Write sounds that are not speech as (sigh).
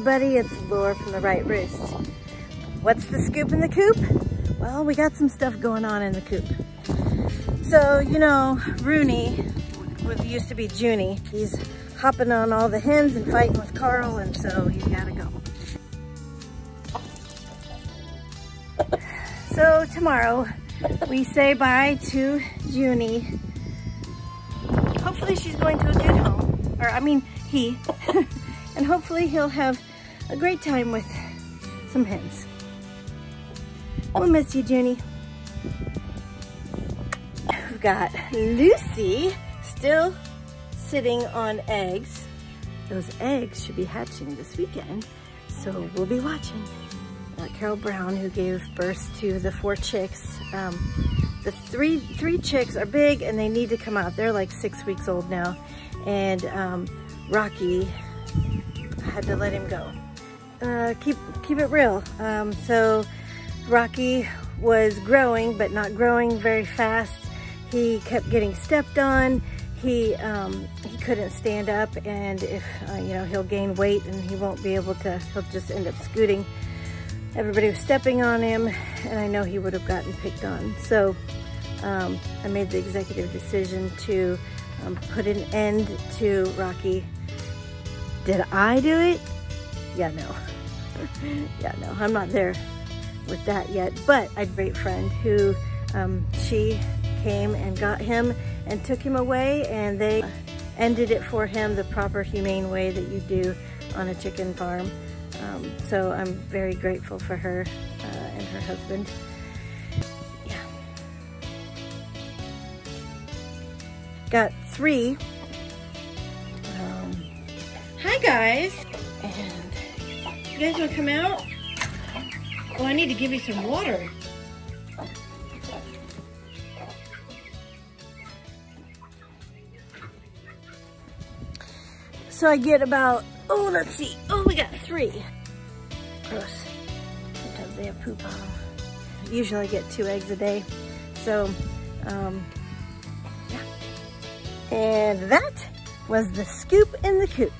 everybody, it's Laura from The Wright Roost. What's the scoop in the coop? Well, we got some stuff going on in the coop. So, you know, Rooney, what used to be Junie, he's hopping on all the hens and fighting with Carl, and so he's gotta go. So tomorrow, we say bye to Junie. Hopefully she's going to a good home, or I mean, he. (laughs) and hopefully he'll have a great time with some hens. We'll miss you, Junie. We've got Lucy still sitting on eggs. Those eggs should be hatching this weekend, so we'll be watching. Uh, Carol Brown, who gave birth to the four chicks, um, the three three chicks are big and they need to come out. They're like six weeks old now. And um, Rocky had to let him go. Uh, keep, keep it real. Um, so Rocky was growing, but not growing very fast. He kept getting stepped on. He, um, he couldn't stand up and if, uh, you know, he'll gain weight and he won't be able to, he'll just end up scooting. Everybody was stepping on him and I know he would have gotten picked on. So um, I made the executive decision to um, put an end to Rocky did I do it? Yeah, no. (laughs) yeah, no, I'm not there with that yet. But I had a great friend who, um, she came and got him and took him away and they ended it for him the proper humane way that you do on a chicken farm. Um, so I'm very grateful for her uh, and her husband. Yeah. Got three Hi guys. You guys wanna come out? Oh, I need to give you some water. So I get about, oh, let's see. Oh, we got three. Gross. Sometimes they have poop on them. Usually I get two eggs a day. So, um, yeah. And that was the scoop in the coop.